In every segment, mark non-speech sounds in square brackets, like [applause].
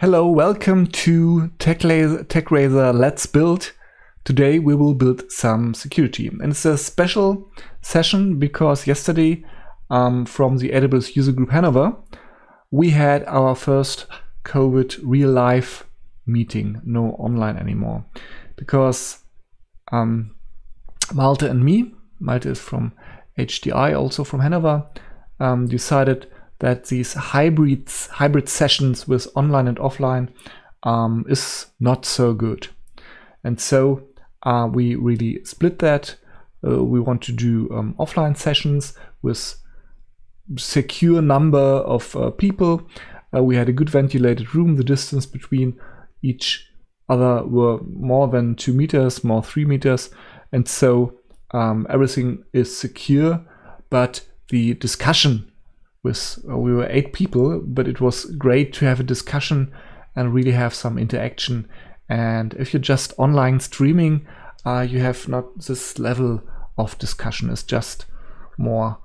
Hello, welcome to tecRacer Let's Build. Today we will build some security. And it's a special session because yesterday um, from the AWS User Group Hanover, we had our first COVID real life meeting, no online anymore. Because um, Malte and me, Malte is from HDI, also from Hanover, um, decided that these hybrids, hybrid sessions with online and offline um, is not so good. And so uh, we really split that. Uh, we want to do um, offline sessions with secure number of uh, people. Uh, we had a good ventilated room. The distance between each other were more than two meters, more three meters. And so um, everything is secure, but the discussion with uh, we were eight people, but it was great to have a discussion and really have some interaction. And if you're just online streaming, uh, you have not this level of discussion. It's just more,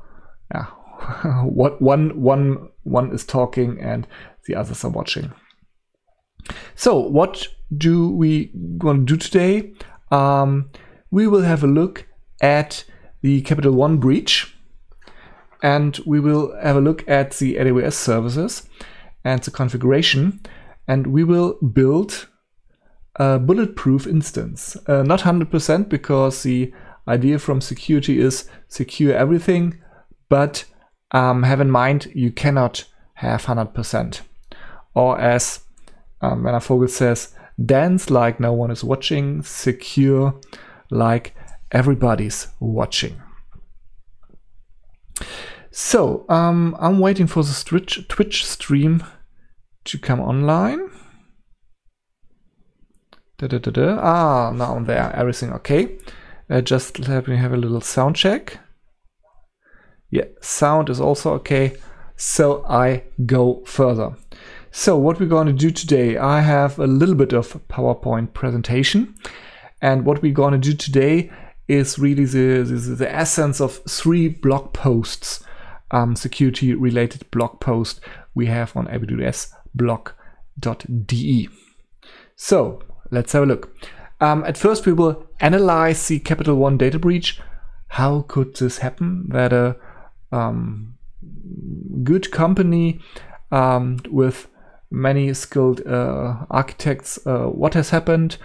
yeah, [laughs] what one one one is talking and the others are watching. So what do we want to do today? Um, we will have a look at the Capital One breach and we will have a look at the AWS services and the configuration and we will build a bulletproof instance. Uh, not 100% because the idea from security is secure everything, but um, have in mind you cannot have 100%. Or as um, Werner Vogel says, dance like no one is watching, secure like everybody's watching. So, um, I'm waiting for the Twitch, Twitch stream to come online. Da, da, da. Ah, now I'm there. Everything okay. Uh, just let me have a little sound check. Yeah, sound is also okay. So I go further. So what we're going to do today, I have a little bit of PowerPoint presentation. And what we're going to do today is really the, the, the essence of three blog posts um, security related blog post we have on AWS blog.de. So let's have a look. Um, at first, we will analyze the Capital One data breach. How could this happen? That a um, good company um, with many skilled uh, architects, uh, what has happened,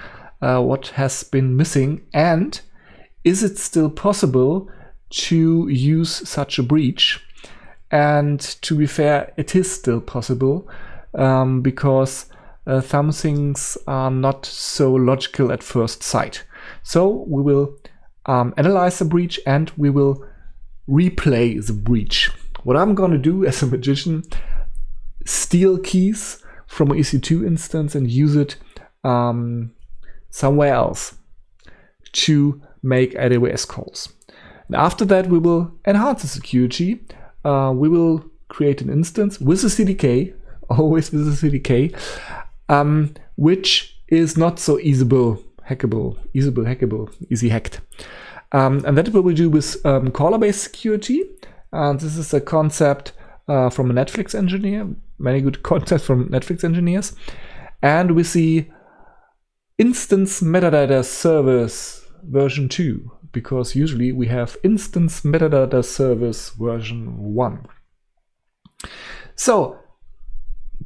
uh, what has been missing, and is it still possible to use such a breach? And to be fair, it is still possible um, because uh, some things are not so logical at first sight. So we will um, analyze the breach and we will replay the breach. What I'm going to do [laughs] as a magician, steal keys from an EC2 instance and use it um, somewhere else to make AWS calls. And after that, we will enhance the security uh, we will create an instance with a CDK, [laughs] always with a CDK, um, which is not so easyable, hackable, easyable, hackable, easy hacked. Um, and that we will do with um, caller-based security. And this is a concept uh, from a Netflix engineer, many good [laughs] concepts from Netflix engineers. And we see instance metadata service version 2 because usually we have instance metadata service version 1. So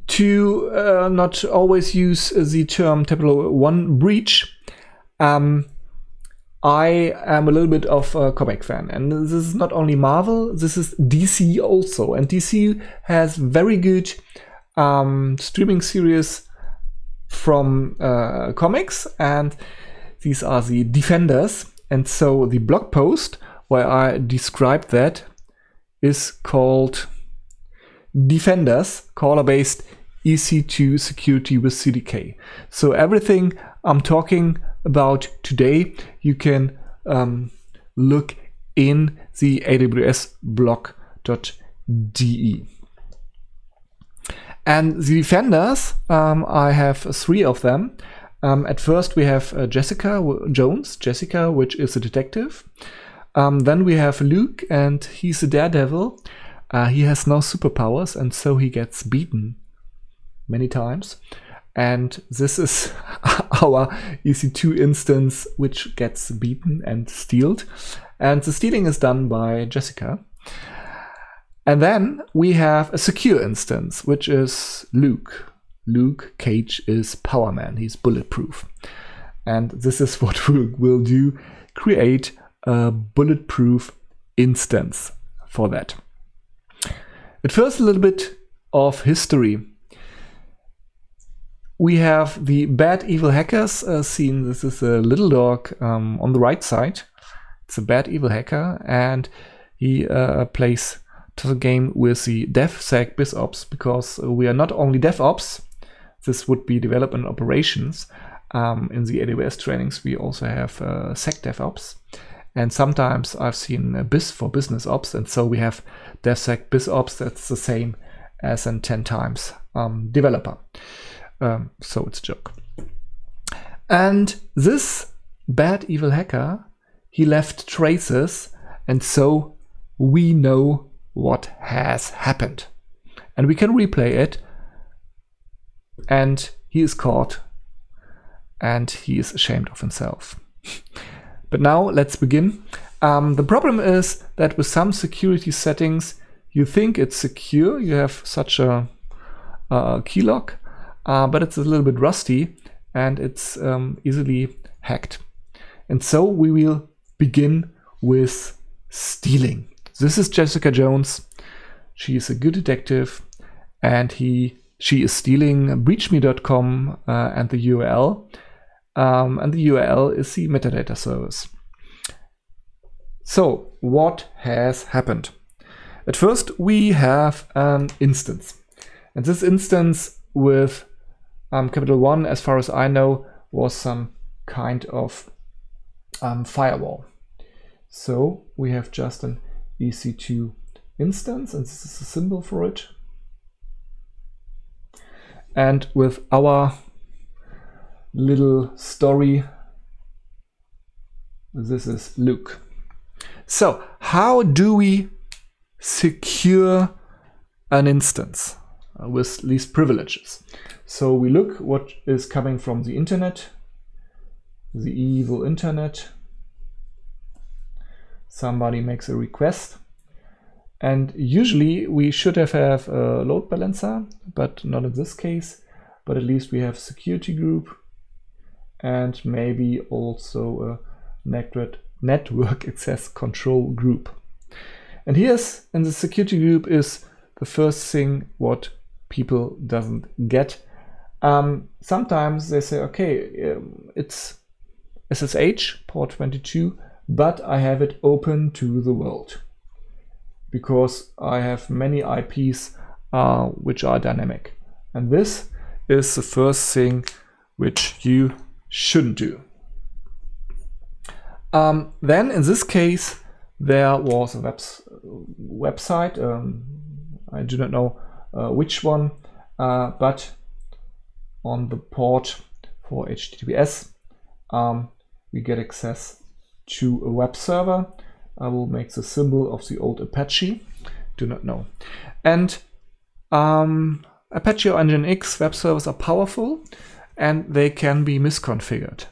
to uh, not always use the term Capital One breach, um, I am a little bit of a comic fan, and this is not only Marvel, this is DC also. And DC has very good um, streaming series from uh, comics, and these are the Defenders. And so the blog post where I describe that is called Defenders caller based EC2 security with CDK. So everything I'm talking about today, you can um, look in the AWS blog.de. And the defenders, um, I have three of them. Um, at first, we have uh, Jessica Jones, Jessica, which is a detective. Um, then we have Luke, and he's a daredevil. Uh, he has no superpowers, and so he gets beaten many times. and this is [laughs] our EC2 instance which gets beaten and stealed. And the stealing is done by Jessica. And then we have a secure instance, which is Luke. Luke Cage is Power Man. he's bulletproof. And this is [laughs] what we'll, do create a bulletproof instance for that. At first, a little bit of history. We have the bad evil hackers uh, scene. This is a little dog um, on the right side. It's a bad evil hacker, and he uh, plays to the game with the DevSec BizOps because we are not only DevOps, this would be development operations. Um, in the AWS trainings, we also have uh, Sec DevOps. And sometimes I've seen uh, BIS for business ops, and so we have DevSec BizOps. That's the same as in 10 times um, developer. Um, so it's a joke. And this bad evil hacker, he left traces, and so we know what has happened. And we can replay it. And he is caught and he is ashamed of himself. but now let's begin. Um, the problem is that with some security settings, you think it's secure, you have such a, a keylog, uh, but it's a little bit rusty and it's um, easily hacked. And so we will begin with stealing. This is Jessica Jones. She is a good detective and he she is stealing breachme.com uh, and the URL. Um, and the URL is the metadata service. So, what has happened? At first, we have an instance. And this instance with um, capital one, as far as I know, was some kind of um, firewall. So we have just an EC2 instance, and this is a symbol for it. And with our little story, this is Luke. So, how do we secure an instance with least privileges? So we look what is coming from the internet, the evil internet, somebody makes a request. And usually we should have, have a load balancer, but not in this case. But at least we have security group and maybe also a network, network [laughs] access control group. And here's in the security group is the first thing what people doesn't get. Um, sometimes they say, okay, um, it's SSH port 22 but I have it open to the world because I have many IPs uh, which are dynamic. And this is the first thing which you shouldn't do. Um, then in this case, there was a web website. Um, I do not know uh, which one, uh, but on the port for HTTPS, um, we get access to a web server. I will make the symbol of the old Apache. Do not know. And um, Apache or Nginx web servers are powerful and they can be misconfigured.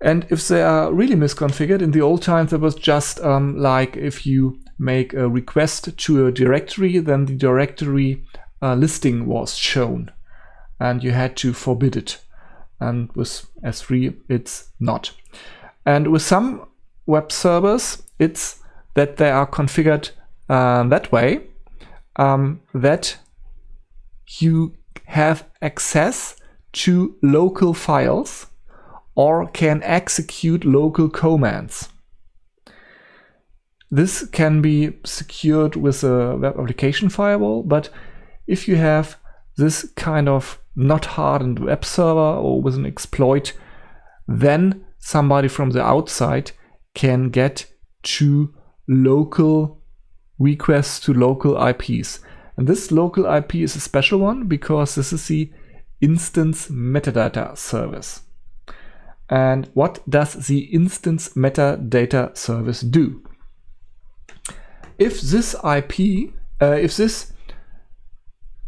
And if they are really misconfigured, in the old times there was just um, like if you make a request to a directory, then the directory uh, listing was shown and you had to forbid it. And with S3, it's not. And with some web servers, it's that they are configured uh, that way um, that you have access to local files or can execute local commands. This can be secured with a web application firewall, but if you have this kind of not hardened web server or with an exploit, then somebody from the outside can get to local requests to local IPs. And this local IP is a special one because this is the instance metadata service. And what does the instance metadata service do? If this IP, uh, if this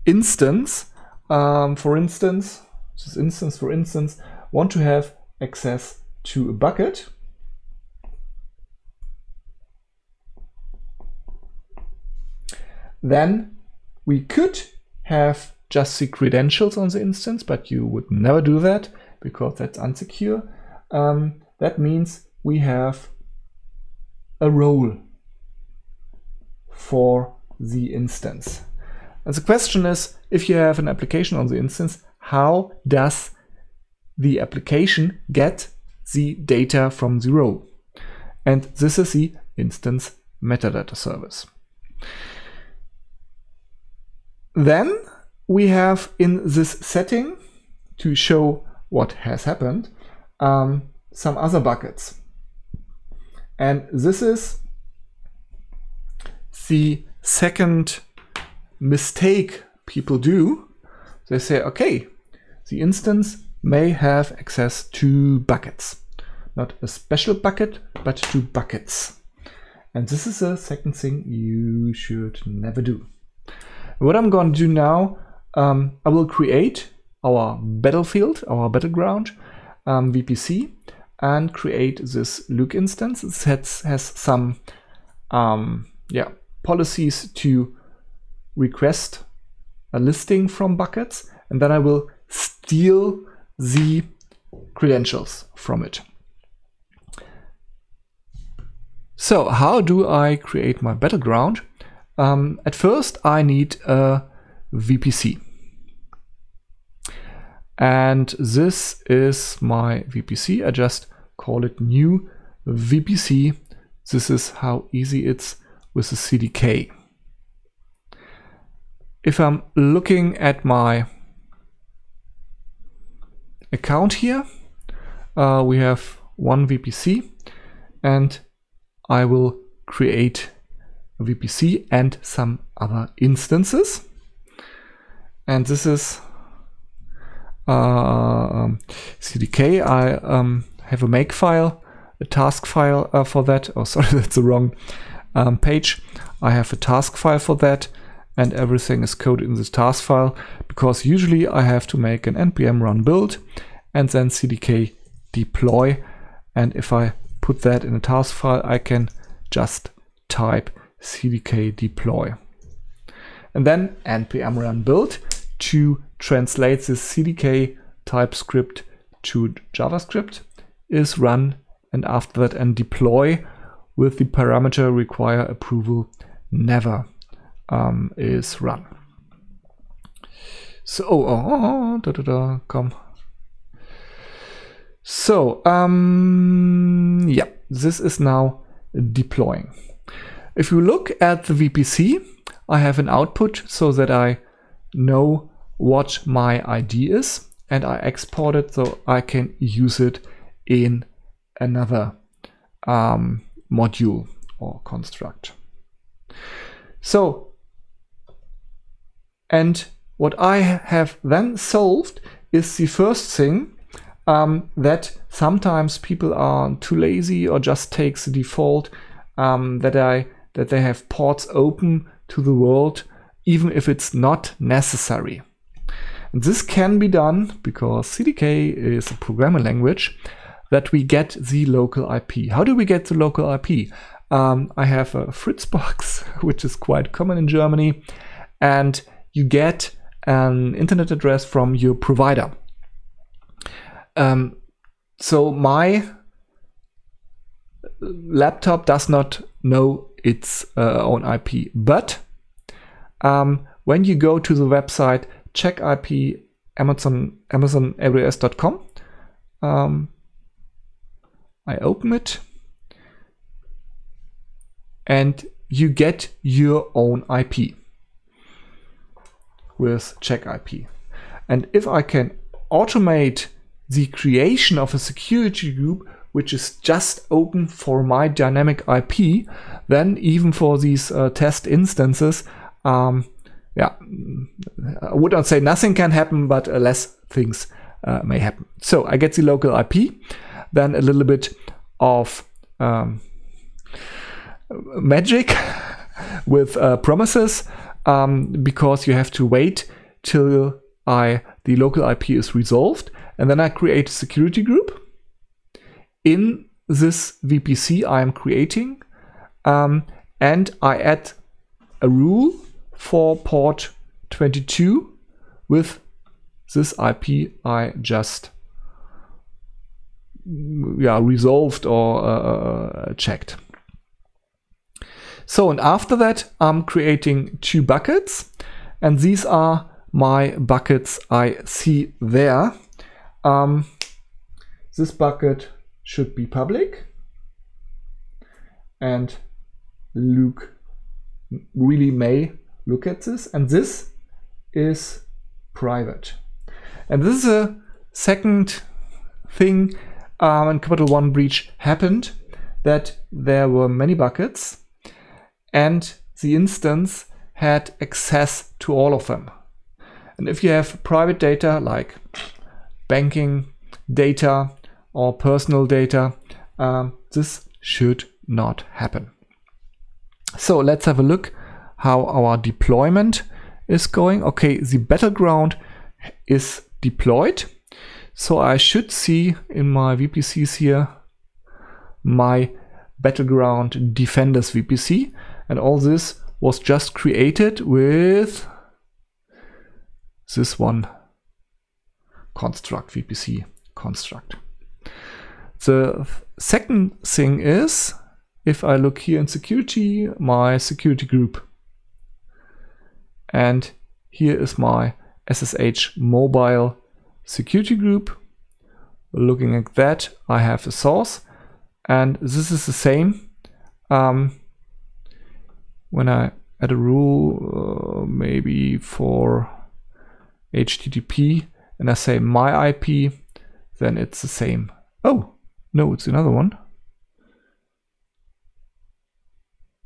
instance um, for instance, this instance, for instance, want to have access to a bucket. Then we could have just the credentials on the instance, but you would never do that because that's unsecure. Um, that means we have a role for the instance. And the question is, if you have an application on the instance, how does the application get the data from the role? And this is the instance metadata service. Then we have in this setting to show what has happened um, some other buckets. And this is the second mistake people do. They say, okay, the instance may have access to buckets. Not a special bucket, but to buckets. And this is the second thing you should never do. What I'm going to do now, um, I will create our battlefield, our battleground um, VPC, and create this Luke instance. It has, has some um, yeah policies to request a listing from buckets, and then I will steal the credentials from it. So how do I create my battleground? Um, at first, I need a VPC. And this is my VPC. I just call it new VPC. This is how easy it's with the CDK. If I'm looking at my account here, uh, we have one VPC and I will create VPC and some other instances. And this is uh, um, CDK. I um, have a make file, a task file uh, for that. Oh, [laughs] sorry, that's the wrong um, page. I have a task file for that and everything is coded in this task file because usually I have to make an npm run build and then cdk deploy and if I put that in a task file I can just type cdk deploy and then npm run build to translate this cdk TypeScript to JavaScript is run and after that and deploy with the parameter require approval never um, is run. So, oh, oh, oh, da, da, da, come. So, um, yeah, this is now deploying. If you look at the VPC, I have an output so that I know what my ID is and I export it so I can use it in another um, module or construct. So and what I have then solved is the first thing um, that sometimes people are too lazy or just takes the default um, that I that they have ports open to the world even if it's not necessary. And this can be done because CDK is a programming language that we get the local IP. How do we get the local IP? Um, I have a Fritzbox, [laughs] which is quite common in Germany, and you get an internet address from your provider. Um, so my laptop does not know its uh, own IP, but um, when you go to the website check IP Amazon Amazon AWS.com, um, I open it, and you get your own IP with check IP. And if I can automate the creation of a security group which is just open for my dynamic IP, then even for these uh, test instances, um, yeah, I would not say nothing can happen, but uh, less things uh, may happen. So I get the local IP, then a little bit of um, magic with uh, promises um, because you have to wait till I the local IP is resolved, and then I create a security group. In this VPC I am creating, um, and I add a rule for port 22 with this IP I just yeah resolved or uh, uh, checked. So and after that I'm creating two buckets and these are my buckets I see there. Um, this bucket should be public and Luke really may look at this and this is private. And this is a second thing um, when Capital One breach happened that there were many buckets and the instance had access to all of them. And if you have private data like banking data or personal data, um, this should not happen. So let's have a look how our deployment is going. Okay, the battleground is deployed. So I should see in my VPCs here my battleground defenders VPC and all this was just created with this one construct VPC construct. The second thing is if I look here in security, my security group. And here is my SSH mobile security group. Looking at that, I have a source and this is the same. Um, when I add a rule, uh, maybe for HTTP, and I say my IP, then it's the same. Oh, no, it's another one.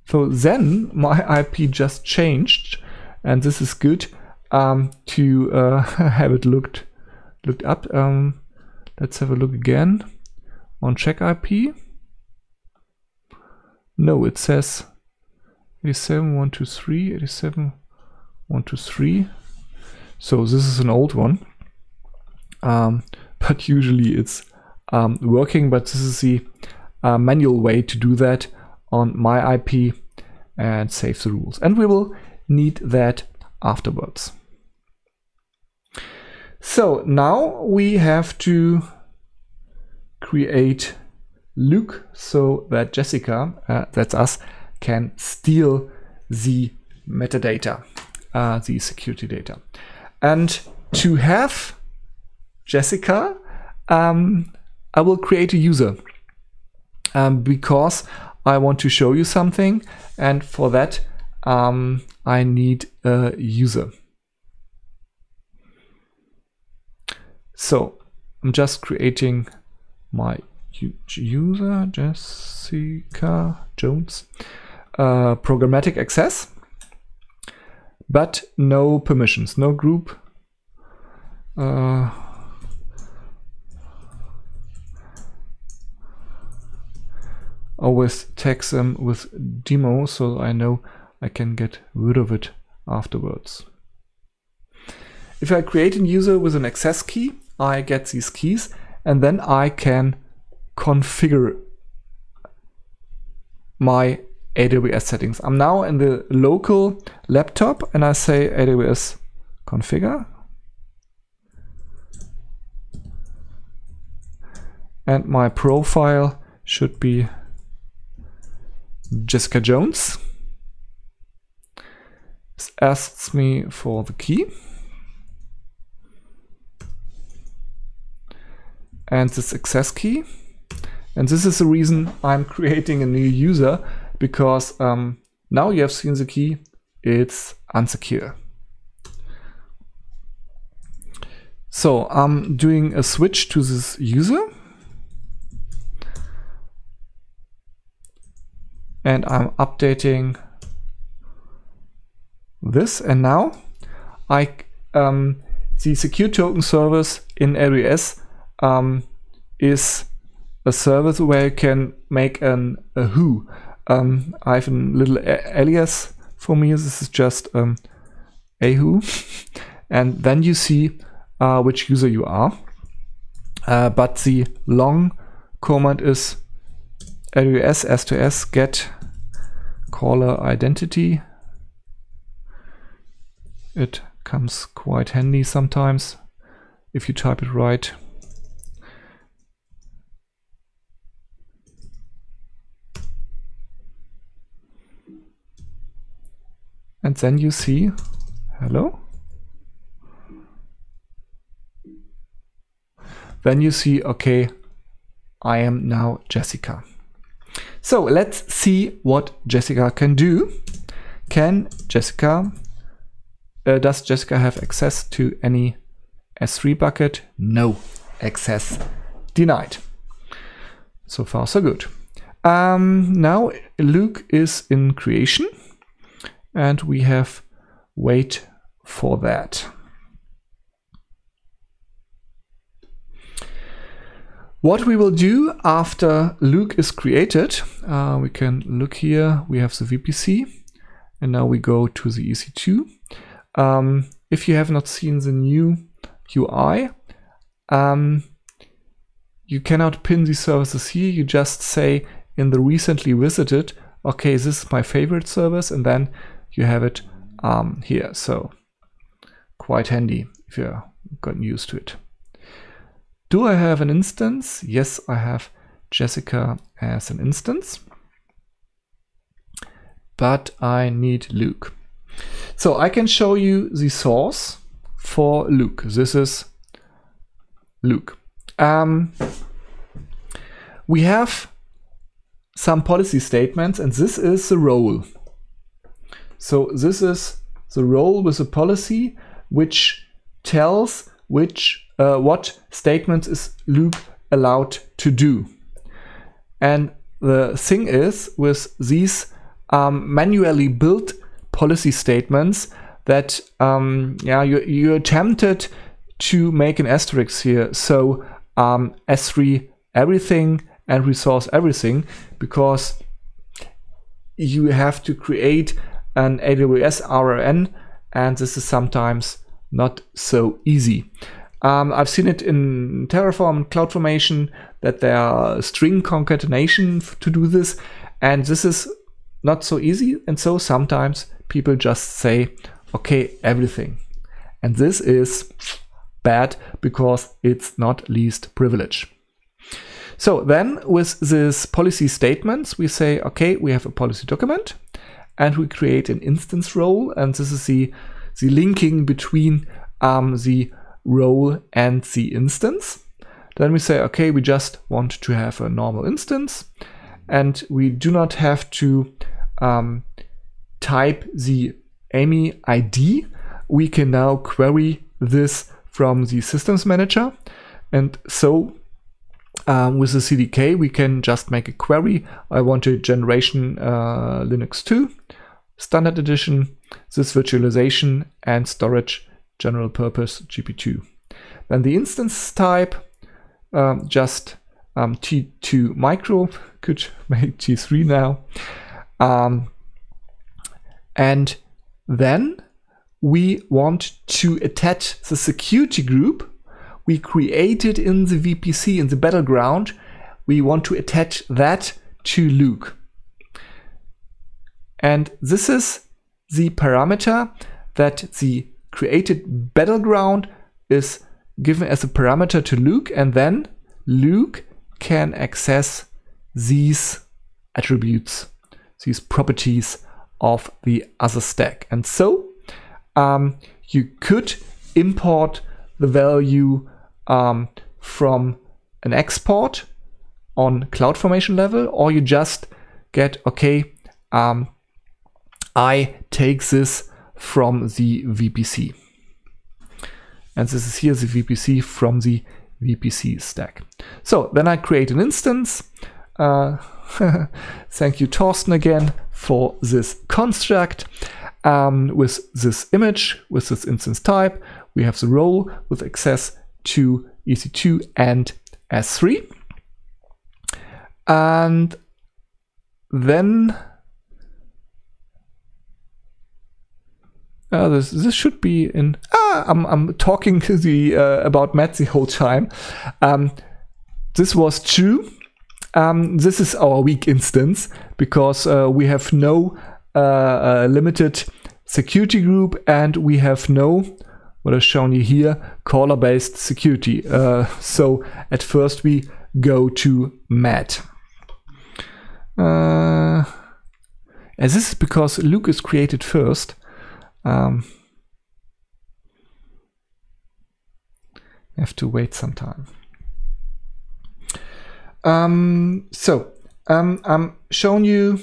So then my [laughs] IP just changed, and this is good um, to uh, [laughs] have it looked looked up. Um, let's have a look again on check IP. No, it says 87123, 87123. So this is an old one, um, [laughs] but usually it's um, working. But this is the uh, manual way to do that on my IP and save the rules. And we will need that afterwards. So now we have to create Luke so that Jessica, uh, that's us, can steal the metadata, uh, the security data. And to have Jessica, um, I will create a user um, because I want to show you something. And for that, um, I need a user. So I'm just creating my user, Jessica Jones, uh, programmatic access, but no permissions, no group. Uh, always tag them with demo so I know I can get rid of it afterwards. If I create a user with an access key, I get these keys and then I can configure my AWS settings. I'm now in the local laptop and I say AWS configure. And my profile should be Jessica Jones. Asks me for the key. And this access key. And this is the reason I'm [laughs] creating a new user because um, now you have seen the key, it's unsecure. So I'm doing a switch to this user. And I'm updating this. And now I um, the secure token service in AWS um, is a service where you can make an a who. Um, I have a little alias for me. This is just um, a who, [laughs] and then you see uh, which user you are. Uh, but the long command is AWS sts get caller identity. It comes quite handy sometimes if you type it right. And then you see, hello? Then you see, okay, I am now Jessica. So let's see what Jessica can do. Can Jessica, uh, does Jessica have access to any S3 bucket? No, access denied. So far so good. Um, now Luke is in creation and we have wait for that. What we will do after Luke is created, uh, we can look here, we have the VPC, and now we go to the EC2. Um, if you have not seen the new UI, um, you cannot pin these services here, you just say in the recently visited, okay, this is my favorite service, and then you have it um, here. So quite handy if you've gotten used to it. Do I have an instance? Yes, I have Jessica as an instance. But I need Luke. So I can show you the source for Luke. This is Luke. Um, we have some policy statements and this is the role. So this is the role with a policy which tells which uh, what statements is Luke allowed to do. And the thing is with these um, manually built policy statements that um, yeah you, you're tempted to make an asterisk here. So um, S3 everything and resource everything because you have to create an AWS ARN and this is sometimes not so easy. Um, I've seen it in Terraform CloudFormation that there are string concatenation to do this, and this is not so easy. And so sometimes people just say, okay, everything. And this is bad because it's not least privilege. So then with this policy statements, we say, okay, we have a policy document and we create an instance role. And this is the, the linking between um, the role and the instance. Then we say, okay, we just want to have a normal instance and we do not have to um, type the AMI ID. We can now query this from the systems manager. And so um, with the CDK, we can just make a query. I want a generation uh, Linux 2, standard edition, this virtualization and storage general purpose GP2. Then the instance type, um, just um, T2 micro, [laughs] could make T3 now. Um, and then we want to attach the security group we created in the VPC, in the battleground. We want to attach that to Luke. And this is the parameter that the created battleground is given as a parameter to Luke, and then Luke can access these attributes, these properties of the other stack. And so um, you could import the value um, from an export on CloudFormation level, or you just get, okay, um, I take this from the VPC. And this is here the VPC from the VPC stack. So then I create an instance. Uh, [laughs] thank you, Torsten, again for this construct. Um, with this image, with this instance type, we have the role with access to EC2 and S3. And then Uh, this, this should be in... ah, I'm, I'm talking to the uh, about Matt the whole time. Um, this was true. Um, this is our weak instance because uh, we have no uh, uh, limited security group and we have no what I've shown you here caller based security. Uh, so at first we go to Matt. Uh, as this is because Luke is created first. Um, have to wait some time. Um, so um, I'm showing you,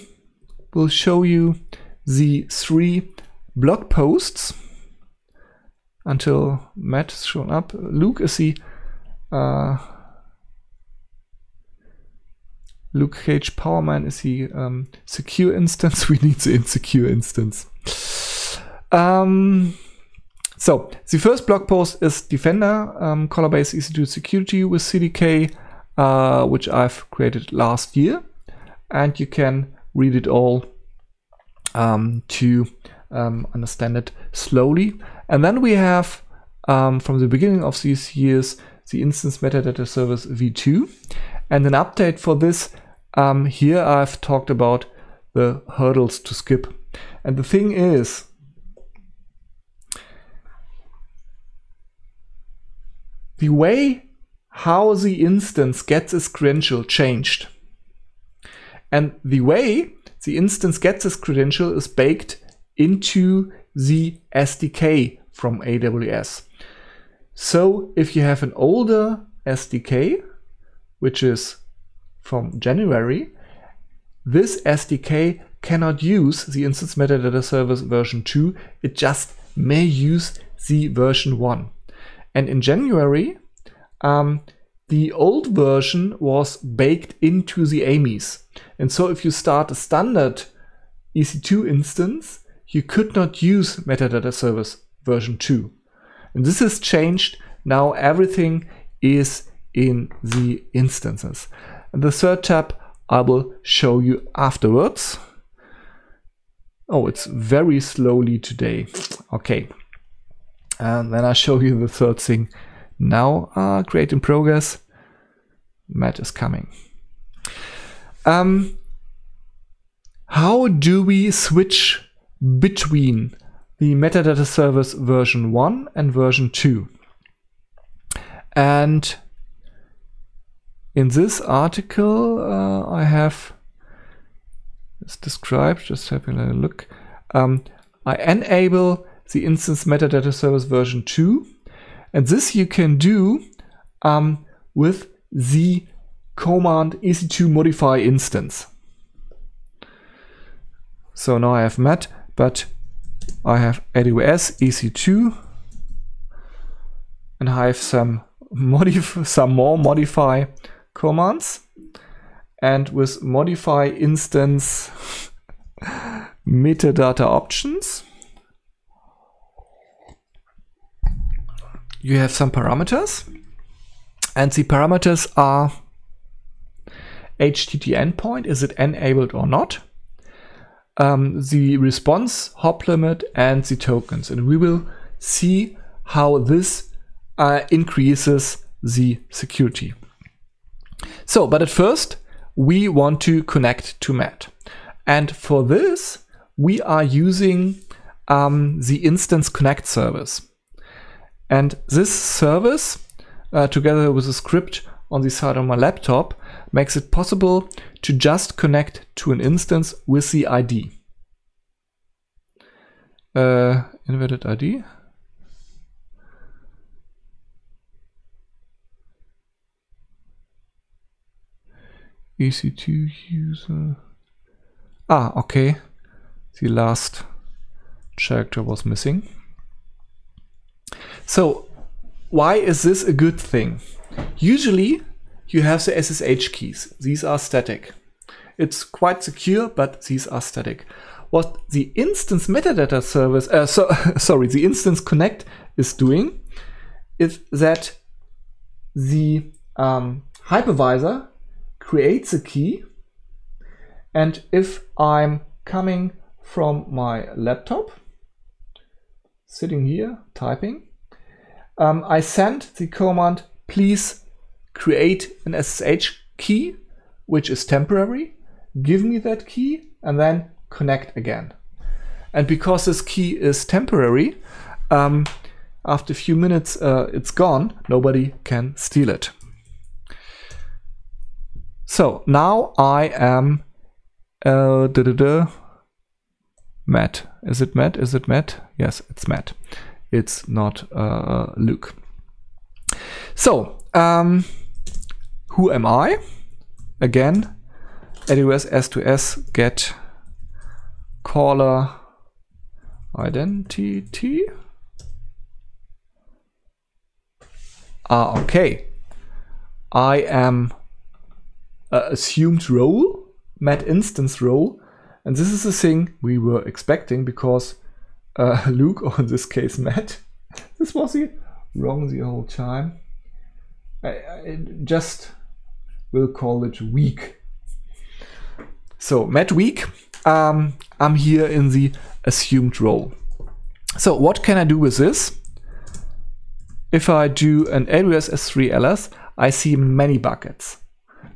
will show you the three blog posts until Matt is shown up. Luke is the uh, Luke Cage Powerman is the um, secure instance. [laughs] We need the insecure instance. Um, so the first blog post is Defender um, caller-based EC2 security with CDK, uh, which I've created last year, and you can read it all um, to um, understand it slowly. And then we have um, from the beginning of these years the instance metadata service v2, and an update for this. Um, here I've talked about the hurdles to skip, and the thing is the way how the instance gets its credential changed. And the way the instance gets its credential is baked into the SDK from AWS. So if you have an older SDK, which is from January, this SDK cannot use the instance metadata service version 2. It just may use the version 1. And in January, um, the old version was baked into the AMIs. And so if you start a standard EC2 instance, you could not use metadata service version 2. And this has changed. Now everything is in the instances. And the third tab I will show you afterwards. Oh, it's very slowly today. Okay. And then I'll show you the third thing. Now, uh, create in progress. Matt is coming. Um, how do we switch between the metadata service version 1 and version 2? And in this article, uh, I have it's described, just having a look. Um, I enable the instance metadata service version 2. And this you can do um, with the command ec2 modify instance. So now I have Matt, but I have AWS EC2 and I have some modif some more modify commands and with modify instance [laughs] metadata options you have some parameters and the parameters are HTTP endpoint, is it enabled or not? um, the response hop limit and the tokens. And we will see how this uh, increases the security. So, but at first, we want to connect to Matt. And for this, we are using um, the Instance Connect service. And this service, uh, together with a script on the side of my laptop, makes it possible to just connect to an instance with the ID. Uh, inverted ID. EC2 user. Ah, okay. The last character was missing. So, why is this a good thing? Usually, you have the SSH keys. These are static. It's quite secure, but these are static. What the instance metadata service, uh, so, [laughs] sorry, the instance connect is doing is that the um, hypervisor creates a key. And if I'm coming from my laptop, sitting here typing, um, I sent the command, please create an SSH key, which is temporary, give me that key, and then connect again. And because this key is temporary, um, after a few minutes uh, it's gone, nobody can steal it. So now I am uh, Matt. Is it Matt? Is it Matt? Yes, it's Matt. It's not uh, Luke. So, um, who am I? Again, AWS S2S get caller identity. Ah, okay. I am uh, assumed role, Matt instance role, and this is the thing we were expecting because uh, [laughs] Luke, or in this case Matt, [laughs] this was wrong the whole time. I, I just will call it weak. So Matt weak, um, I'm here in the assumed role. So what can I do with this? If I do an AWS S3 ls, I see many buckets.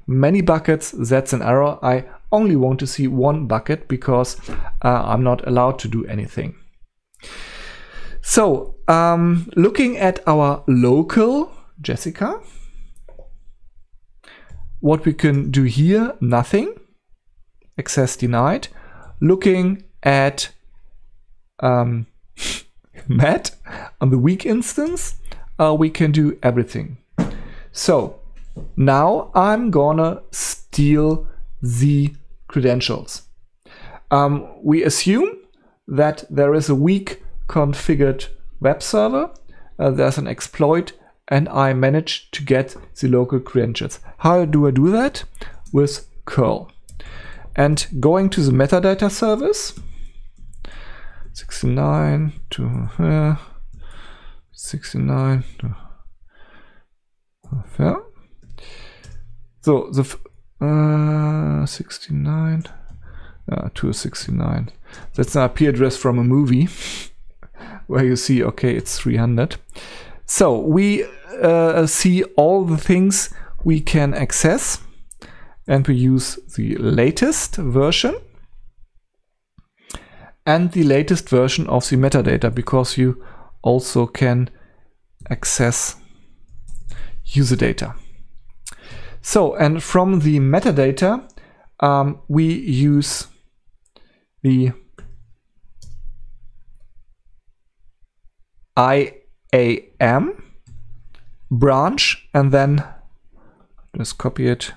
Many buckets, that's an error. I only want to see one bucket because uh, I'm not allowed to do anything. So um, looking at our local Jessica, what we can do here, nothing, access denied. Looking at um, [laughs] Matt on the weak instance, uh, we can do everything. So now I'm gonna steal the credentials. Um, we assume that there is a weak configured web server, uh, there's an exploit, and I manage to get the local credentials. How do I do that? With curl. And going to the metadata service, 69 to uh, 69 to yeah. So the uh, 69 uh, to 69. That's an IP address from a movie [laughs] where you see, okay, it's 300. So we uh, see all the things we can access and we use the latest version and the latest version of the metadata because you also can access user data. So, and from the metadata, um, we use the IAM branch and then just copy it.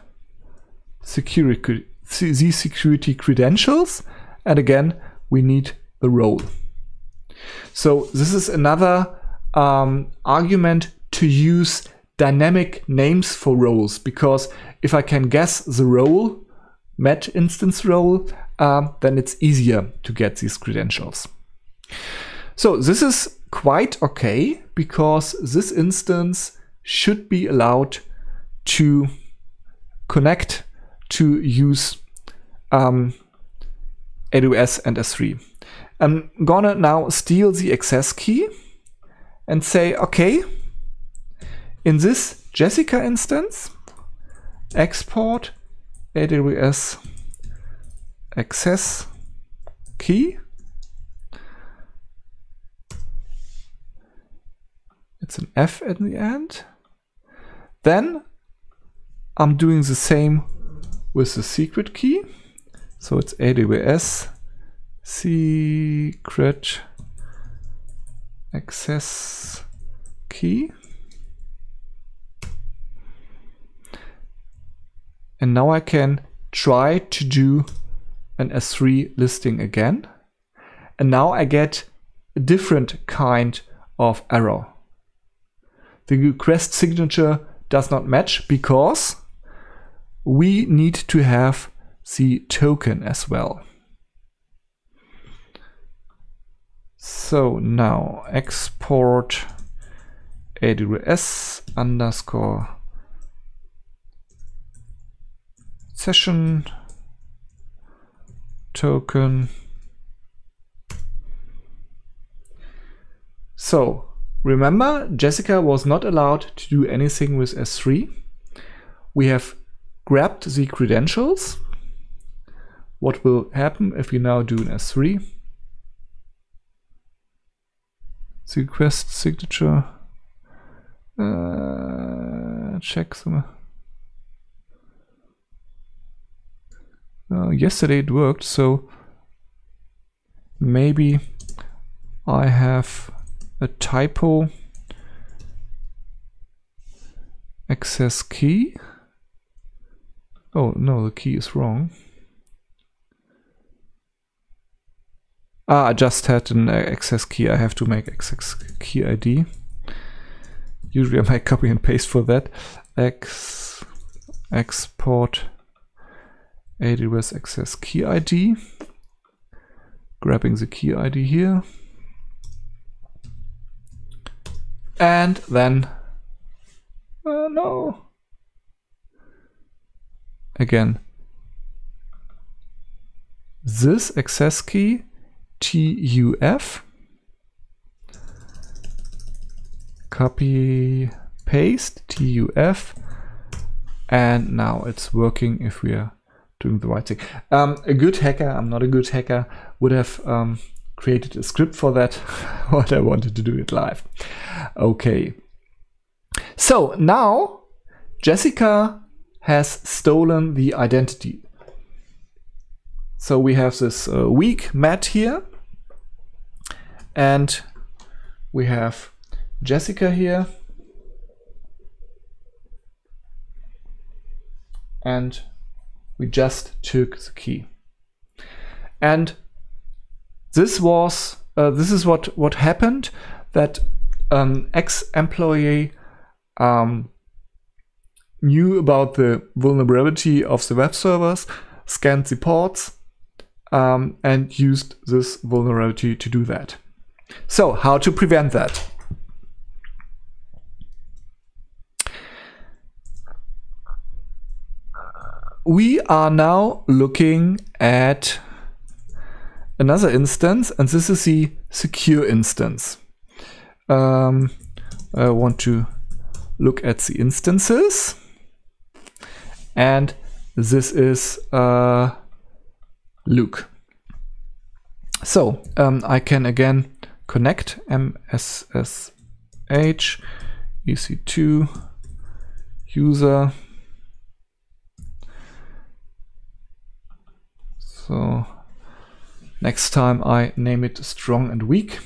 Security these security credentials and again we need the role. So this is another um, argument to use dynamic names for roles because if I can guess the role, Matt instance role, uh, then it's easier to get these credentials. So this is quite okay because this instance should be allowed to connect to use um, AWS and S3. I'm gonna now steal the access key and say, okay, in this Jessica instance, export AWS access key. It's an F at the end. Then I'm doing the same with the secret key. So it's AWS secret access key. And now I can try to do an S3 listing again. And now I get a different kind of error. The request signature does not match because we need to have the token as well. So now export AWS underscore session token. So remember, Jessica was not allowed to do anything with S3. We have grabbed the credentials. What will happen if we now do an S3? The request signature. Uh, check some. Uh, yesterday it worked, so maybe I have a typo access key. Oh no, the key is wrong. Ah, I just had an access key. I have to make access key ID. Usually I might copy and paste for that. X export AWS access key ID. Grabbing the key ID here. And then, uh, no. Again, this access key TUF, copy, paste, TUF, and now it's working if we are doing the right thing. Um, a good hacker, I'm not a good hacker, would have um, created a script for that, [laughs] but I wanted to do it live. Okay. So now Jessica has stolen the identity. So we have this uh, weak Matt here and we have Jessica here. And we just took the key. And this was, uh, this is what, what happened that an ex-employee um, knew about the vulnerability of the web servers, scanned the ports, um, and used this vulnerability to do that. So how to prevent that? We are now looking at another instance, and this is the secure instance. Um, I want to look at the instances, and this is uh, Luke. So um, I can again connect MSSH EC2 user. So next time I name it strong and weak.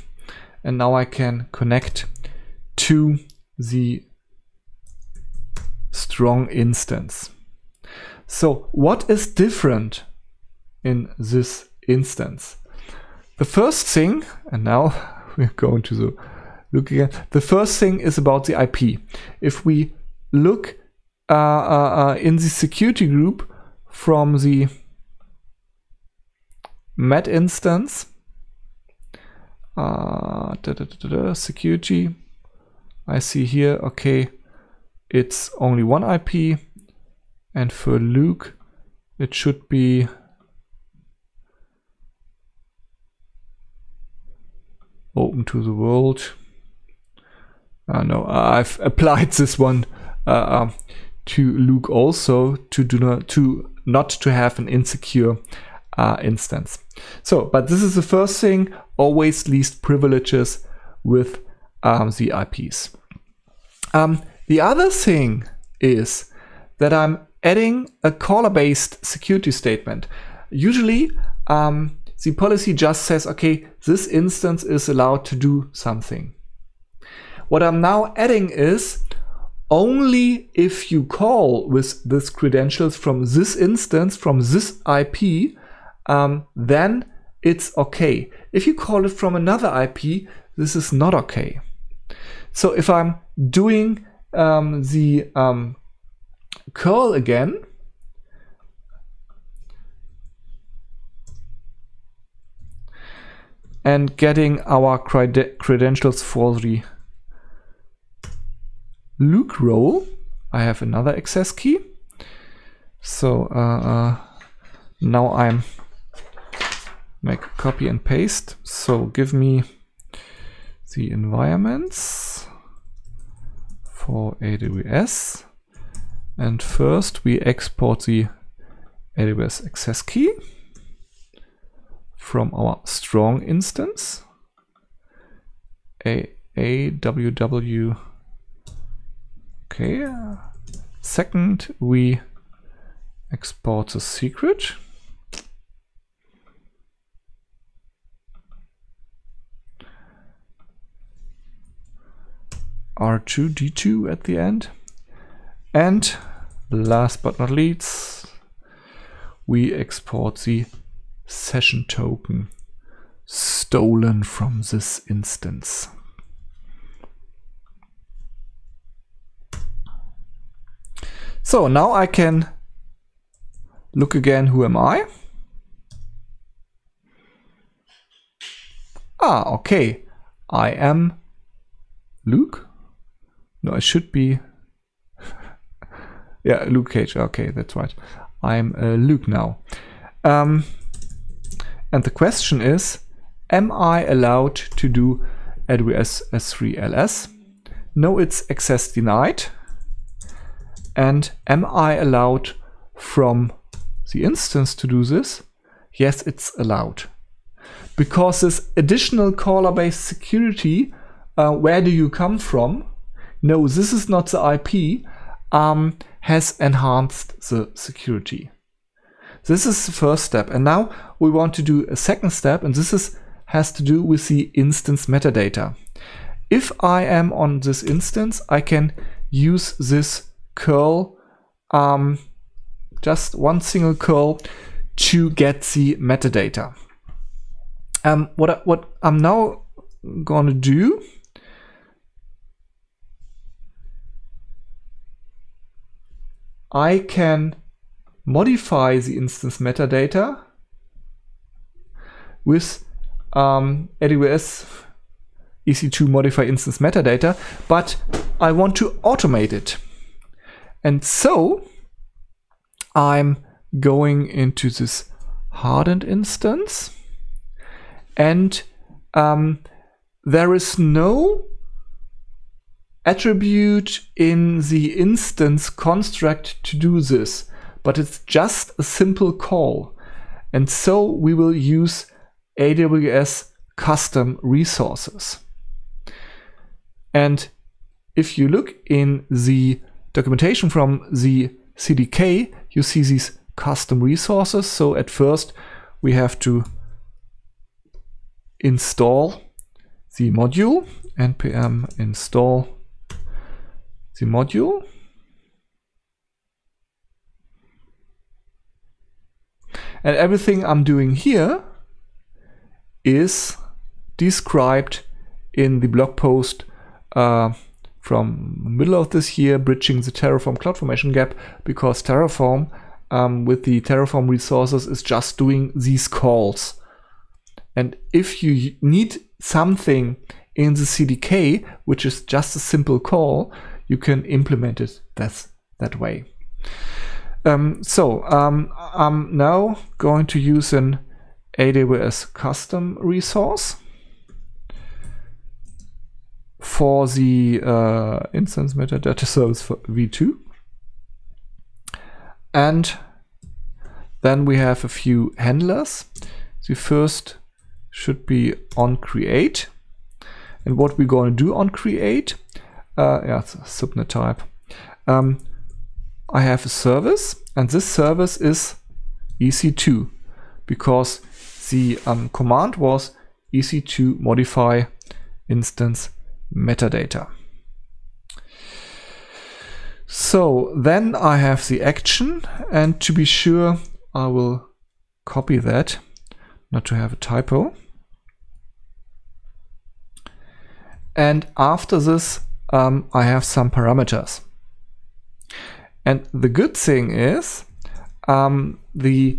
And now I can connect to the strong instance. So what is different in this instance? The first thing, and now [laughs] we're going to the look again. The first thing is about the IP. If we look uh, uh, uh, in the security group from the Met instance, uh, da, da, da, security, I see here, okay, it's only one IP, and for Luke, it should be open to the world. Uh, no, I've [laughs] applied this one uh, uh, to Luke also to do not to not to have an insecure uh, instance. So, but this is the first thing. Always least privileges with um, the IPs. Um, the other thing is that I'm adding a caller-based security statement. Usually, um, the policy just says, okay, this instance is allowed to do something. What I'm now adding is only if you call with this credentials from this instance, from this IP, um, then it's okay. If you call it from another IP, this is not okay. So if I'm doing um, the um, curl again, and getting our cred credentials for the Luke role. I have another access key. So uh, uh, now I'm make a copy and paste. So give me the environments for AWS. And first we export the AWS access key from our strong instance. A. Okay. Second, we export the secret. R2D2 at the end. And last but not least, we export the session token stolen from this instance. So now I can look again, who am I? Ah, okay. I am Luke. No, I should be. [laughs] yeah, Luke Cage. Okay, that's right. I'm uh, Luke now. Um, and the question is, am I allowed to do AWS S3 LS? No, it's access denied. And am I allowed from the instance to do this? Yes, it's allowed. Because this additional caller-based security, uh, where do you come from? No, this is not the IP, um, has enhanced the security. This is the first step. And now we want to do a second step, and this is has to do with the instance metadata. If I am on this instance, I can use this curl, um, just one single curl to get the metadata. Um, what, what I'm now going to do I can modify the instance metadata with um, AWS EC2 modify instance metadata, but I want to automate it. And so I'm going into this hardened instance and um, there is no attribute in the instance construct to do this, but it's just a simple call. And so we will use AWS custom resources. And if you look in the documentation from the CDK, you see these custom resources. So at first we have to install the module npm install the module. And everything I'm doing here is described in the blog post uh, from middle of this year, bridging the Terraform CloudFormation gap, because Terraform um, with the Terraform resources is just doing these calls. And if you need something in the CDK, which is just a simple call, you can implement it that, that way. Um, so um, I'm now going to use an AWS custom resource for the uh, instance metadata service for v2. And then we have a few handlers. The first should be on create. And what we're going to do on create uh, yeah, subnet type. Um, I have a service, and this service is EC2 because the um, command was EC2 modify instance metadata. So then I have the action, and to be sure, I will copy that, not to have a typo. And after this, um, I have some parameters. And the good thing is um, the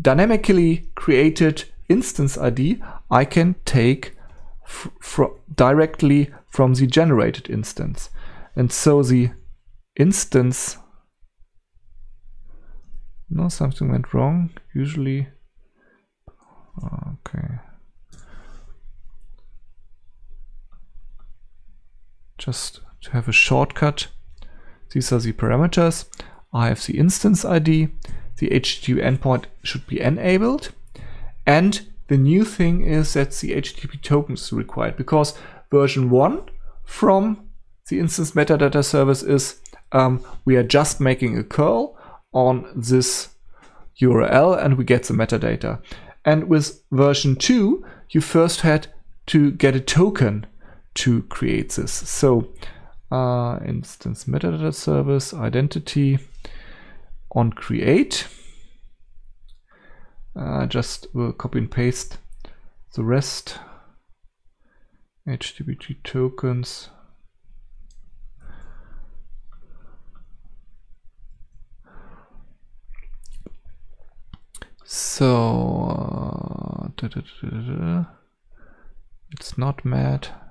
dynamically created instance ID I can take directly from the generated instance. And so the instance, no, something went wrong. Usually, okay. Just to have a shortcut. These are the parameters. I have the instance ID. The HTTP endpoint should be enabled. And the new thing is that the HTTP token is required because version 1 from the instance metadata service is um, we are just making a curl on this URL and we get the metadata. And with version 2, you first had to get a token to create this. So uh, instance metadata service identity on create. Uh, just will copy and paste the rest. HTTP tokens. So uh, da, da, da, it's not Matt.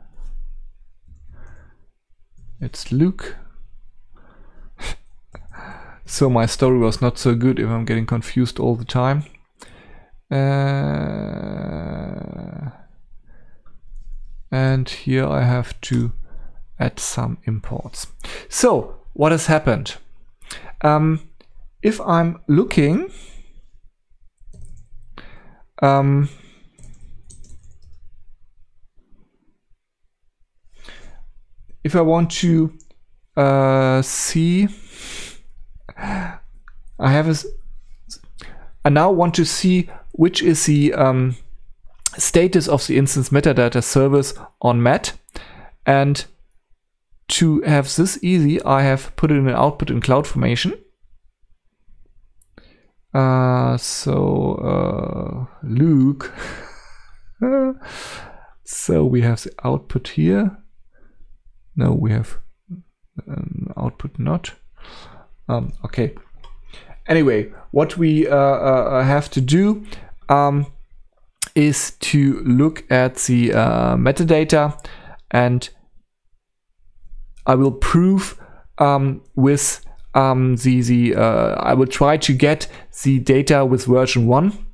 It's Luke. [laughs] so my story was not so good if I'm getting confused all the time. Uh, and here I have to add some imports. So what has happened? Um, if I'm looking um, if I want to uh, see, I have a, I now want to see which is the um, status of the instance metadata service on mat. And to have this easy, I have put it in an output in CloudFormation. Uh, so uh, Luke. [laughs] so we have the output here. No, we have an output not. Um, okay. Anyway, what we uh, uh, have to do um, is to look at the uh, metadata and I will prove um, with um, the, the uh, I will try to get the data with version 1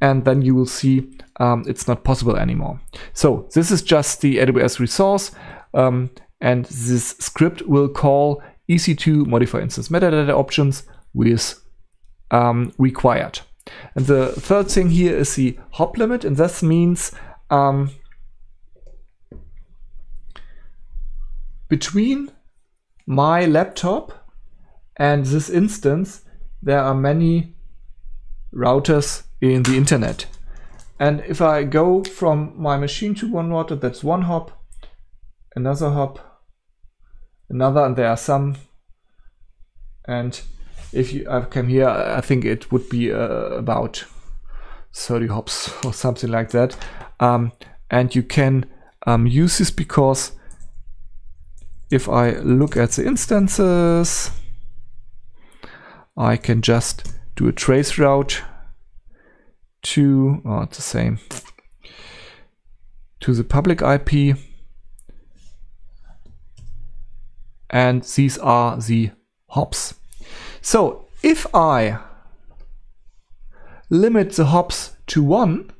and then you will see um, it's not possible anymore. So this is just the AWS resource um, and this script will call EC2 modify instance metadata options with um, required. And the third thing here is the hop limit and this means um, between my laptop and this instance, there are many routers in the internet. And if I go from my machine to one router, that's one hop, another hop, another, and there are some. And if you I come here, I think it would be uh, about 30 hops [laughs] or something like that. Um, and you can um, use this because if I look at the instances, I can just do a trace route to, oh, it's the same, to the public IP. And these are the hops. So if I limit the hops to one,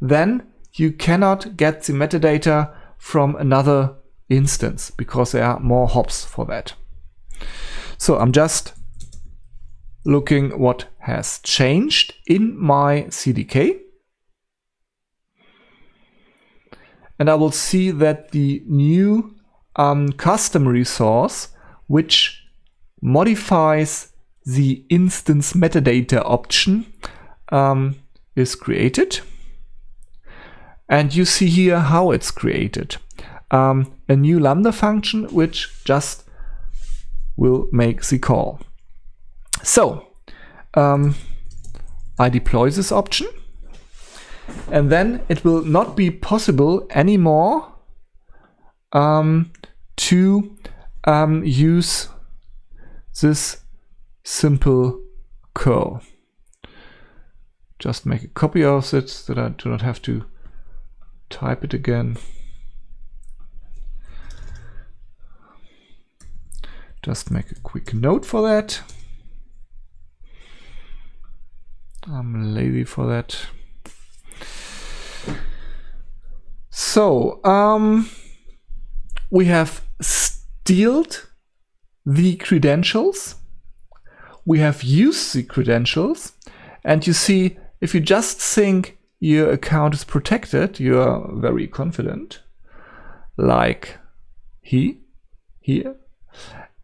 then you cannot get the metadata from another instance because there are more hops for that. So I'm just looking what has changed in my CDK. And I will see that the new um, custom resource, which modifies the instance metadata option, um, is created. And you see here how it's created. Um, a new Lambda function, which just will make the call. So um, I deploy this option and then it will not be possible anymore um, to um, use this simple curl. Just make a copy of it so that I do not have to type it again. Just make a quick note for that. I'm lazy for that. So, um, we have dealt the credentials, we have used the credentials, and you see if you just think your account is protected, you're very confident, like he, here.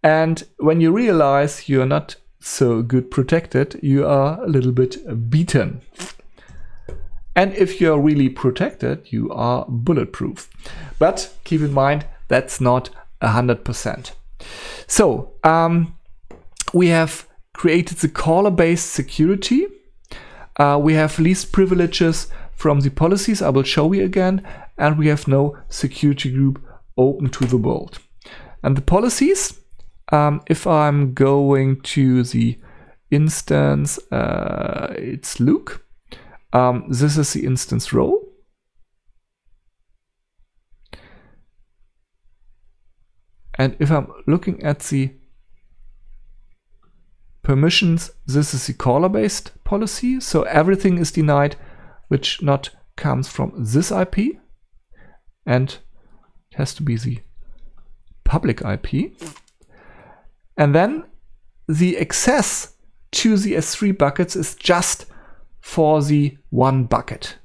And when you realize you're not so good protected, you are a little bit beaten. And if you're really protected, you are bulletproof. But keep in mind, that's not 100%. So um, we have created the caller-based security. Uh, we have least privileges from the policies I will show you again. And we have no security group open to the world. And the policies, um, if I'm going to the instance, uh, it's Luke. Um, this is the instance role. And if I'm looking at the permissions, this is the caller-based policy. So everything is denied which not comes from this IP. And it has to be the public IP. And then the access to the S3 buckets is just for the one bucket,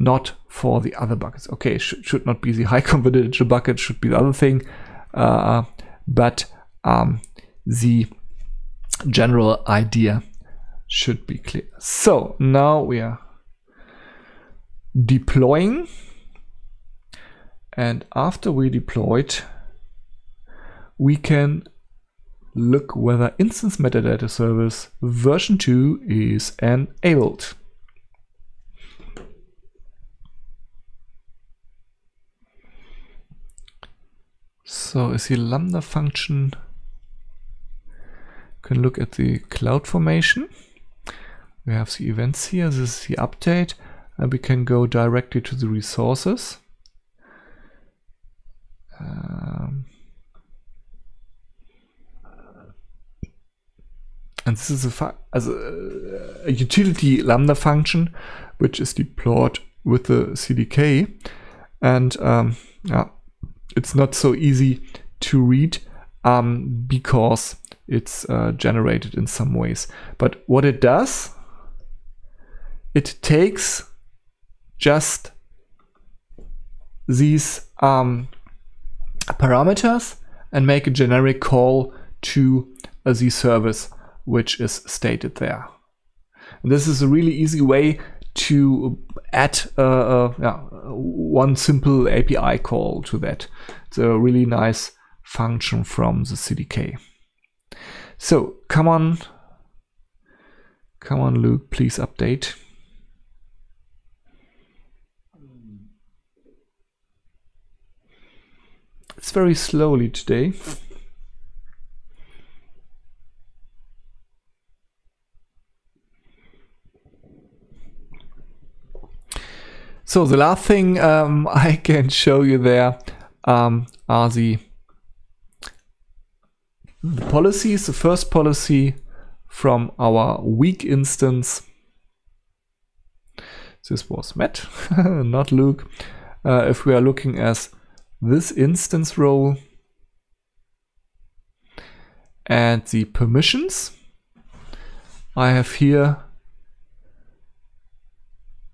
not for the other buckets. Okay, sh should not be the high [laughs] confidential bucket, should be the other thing. Uh, but um, the general idea should be clear. So now we are deploying. And after we deployed, we can look whether instance metadata service version 2 is enabled. So is the Lambda function can look at the cloud formation. We have the events here. This is the update. And we can go directly to the resources. Um, and this is a, a, utility Lambda function, which is deployed with the CDK. And um, yeah, it's not so easy to read um, because it's uh, generated in some ways. But what it does, it takes just these um, parameters and make a generic call to uh, the service which is stated there. And this is a really easy way to add uh, uh, yeah, one simple API call to that. It's a really nice function from the CDK. So come on, come on, Luke, please update. It's very slowly today. So the last thing um, [laughs] I can show you there um, are the the policies, the first policy from our weak instance. This was Matt, [laughs] not Luke. Uh, if we are looking as this instance role and the permissions, I have here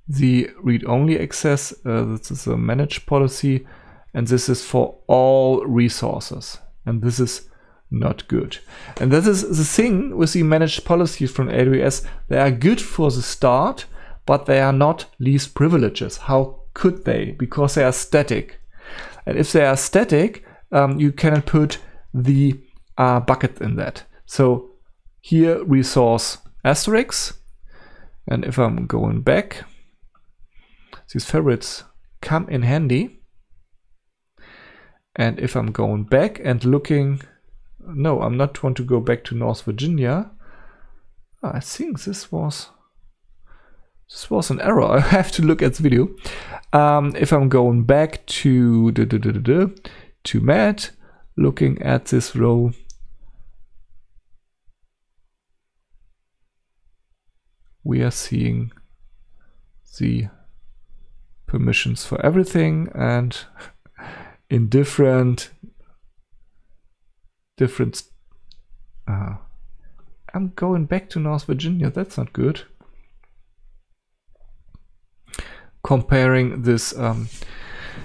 the read-only access. Uh, this is a managed policy, and this is for all resources. And this is not good. And this is the thing with the managed policies from AWS. They are good for the start, but they are not least privileges. How could they? Because they are static. And if they are static, um, you cannot put the uh, bucket in that. So here resource asterisk. And if I'm going back, these favorites come in handy. And if I'm going back and looking no, I'm not want to go back to North Virginia. Ah, I think this was this was an error. [laughs] I have to look at the video. Um, if I'm going back to the, the, the, to Matt, looking at this row, we are seeing the permissions for everything and in different different. Uh, I'm going back to North Virginia. That's not good. Comparing this um,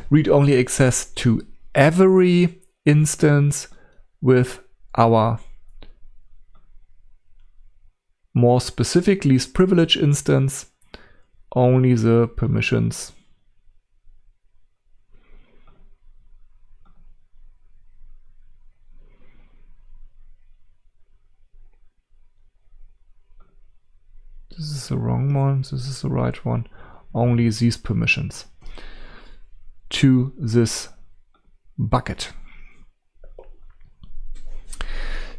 read-only access to every instance with our more specific least privilege instance, only the permissions This is the wrong one, this is the right one. Only these permissions to this bucket.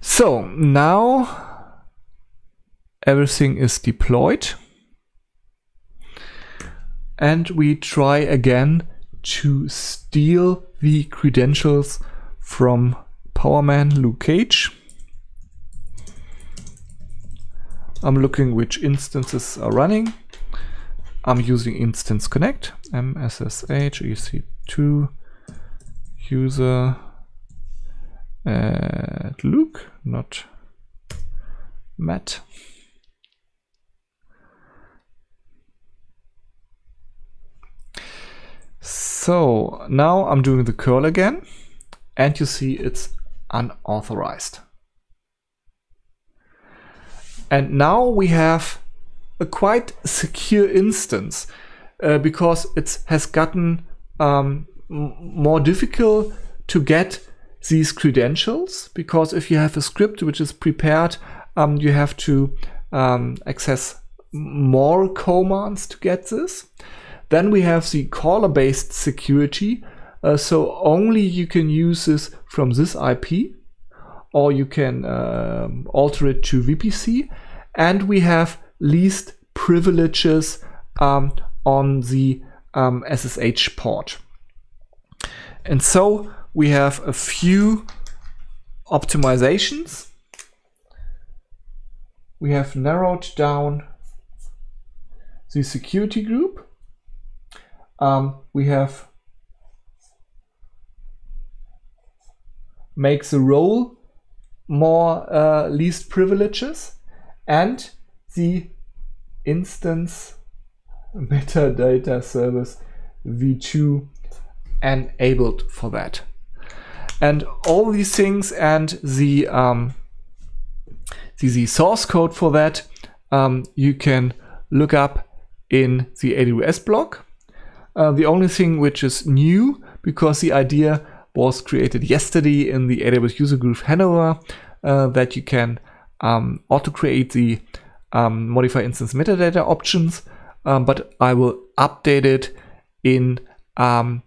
So now everything is deployed and we try again to steal the credentials from Powerman Luke Cage. I'm looking which instances are running. I'm using instance connect, mssh ec2 user at Luke, not Matt. So now I'm doing the curl again and you see it's unauthorized. And now we have a quite secure instance uh, because it has gotten um, more difficult to get these credentials because if you have a script which is prepared, um, you have to um, access more commands to get this. Then we have the caller based security. Uh, so only you can use this from this IP or you can uh, alter it to VPC. And we have least privileges um, on the um, SSH port. And so we have a few optimizations. We have narrowed down the security group. Um, we have make the role more uh, least privileges and the instance metadata service v2 enabled for that. And all these things and the, um, the, the, source code for that um, you can look up in the AWS blog. Uh, the only thing which is new, because the idea was created yesterday in the AWS user group Hanover, uh, that you can um, auto create the um, modify instance metadata options, um, but I will update it in um,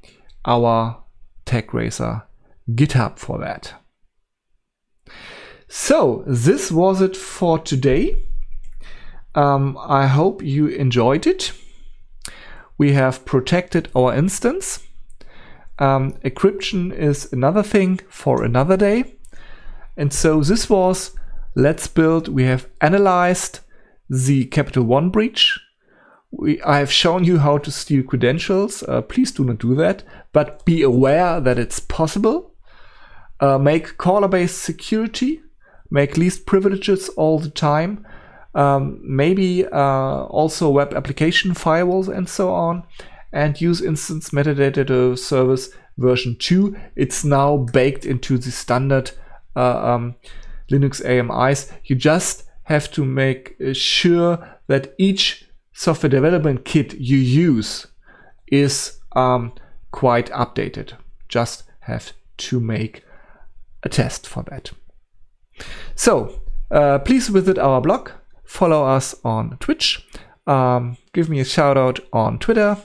our TechRazor GitHub for that. So this was it for today. Um, I hope you enjoyed it. We have protected our instance. Um, encryption is another thing for another day. And so this was Let's Build. We have analyzed the Capital One breach. We, I have shown you how to steal credentials. Uh, please do not do that, but be aware that it's possible. Uh, make caller-based security, make least privileges all the time. Um, maybe uh, also web application firewalls and so on, and use instance metadata service version 2. It's now baked into the standard uh, um, Linux AMIs. You just have to make uh, sure that each software development kit you use is um, quite updated. Just have to make a test for that. So uh, please visit our blog, follow us on Twitch, um, give me a shout out on Twitter.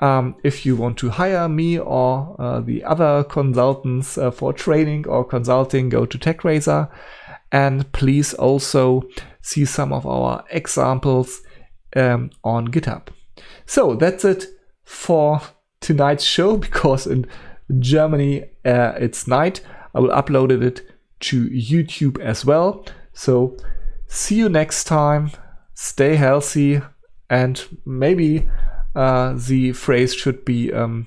Um, if you want to hire me or uh, the other consultants uh, for training or consulting, go to TechRazor. And please also see some of our examples um, on GitHub. So that's it for tonight's show [laughs] because in Germany uh, it's night. I will upload it to YouTube as well. So see you next time. Stay healthy and maybe uh, the phrase should be um,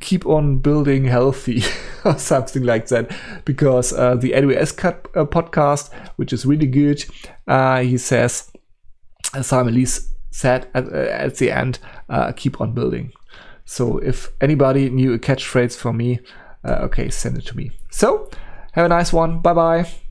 keep on building healthy. [laughs] or something like that. Because uh, the AWS Cut uh, podcast, which is really good, uh, he says, Simon Lee said at, uh, at the end, uh, keep on building. So if anybody knew a catchphrase for me, uh, okay, send it to me. So have a nice one. Bye bye.